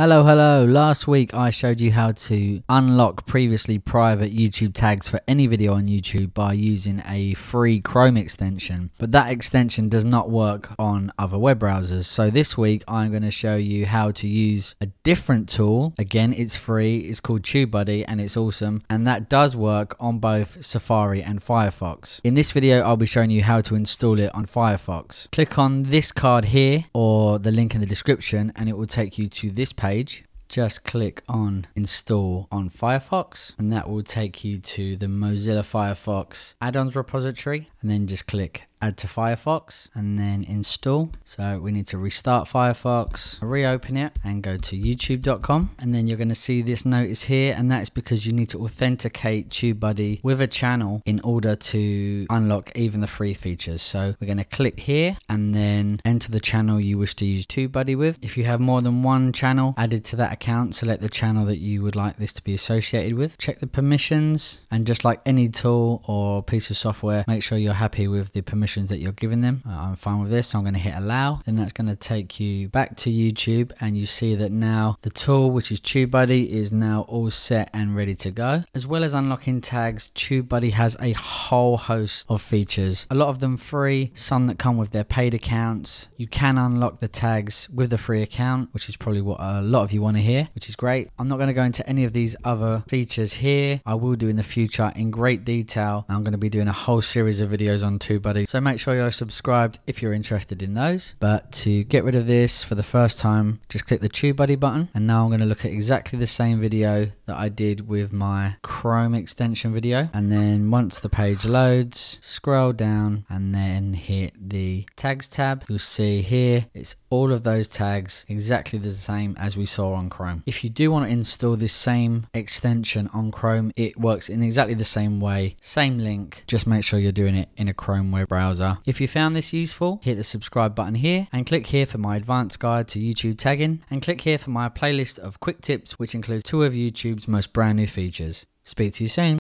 Hello, hello. Last week I showed you how to unlock previously private YouTube tags for any video on YouTube by using a free Chrome extension, but that extension does not work on other web browsers. So this week I'm going to show you how to use a different tool. Again, it's free. It's called TubeBuddy and it's awesome. And that does work on both Safari and Firefox. In this video, I'll be showing you how to install it on Firefox. Click on this card here or the link in the description and it will take you to this page page, just click on install on Firefox and that will take you to the Mozilla Firefox add-ons repository and then just click add to Firefox and then install. So we need to restart Firefox, reopen it and go to youtube.com and then you're going to see this notice here and that's because you need to authenticate TubeBuddy with a channel in order to unlock even the free features. So we're going to click here and then enter the channel you wish to use TubeBuddy with. If you have more than one channel added to that account, select the channel that you would like this to be associated with. Check the permissions and just like any tool or piece of software, make sure you're happy with the permissions permissions that you're giving them. Uh, I'm fine with this, so I'm going to hit allow. Then that's going to take you back to YouTube and you see that now the tool, which is TubeBuddy, is now all set and ready to go. As well as unlocking tags, TubeBuddy has a whole host of features. A lot of them free, some that come with their paid accounts. You can unlock the tags with the free account, which is probably what a lot of you want to hear, which is great. I'm not going to go into any of these other features here. I will do in the future in great detail. I'm going to be doing a whole series of videos on TubeBuddy. So make sure you're subscribed if you're interested in those. But to get rid of this for the first time, just click the TubeBuddy button. And now I'm going to look at exactly the same video that I did with my Chrome extension video. And then once the page loads, scroll down and then hit the tags tab. You'll see here, it's all of those tags exactly the same as we saw on Chrome. If you do want to install this same extension on Chrome, it works in exactly the same way. Same link, just make sure you're doing it in a Chrome web browser browser. If you found this useful, hit the subscribe button here and click here for my advanced guide to YouTube tagging and click here for my playlist of quick tips which includes two of YouTube's most brand new features. Speak to you soon.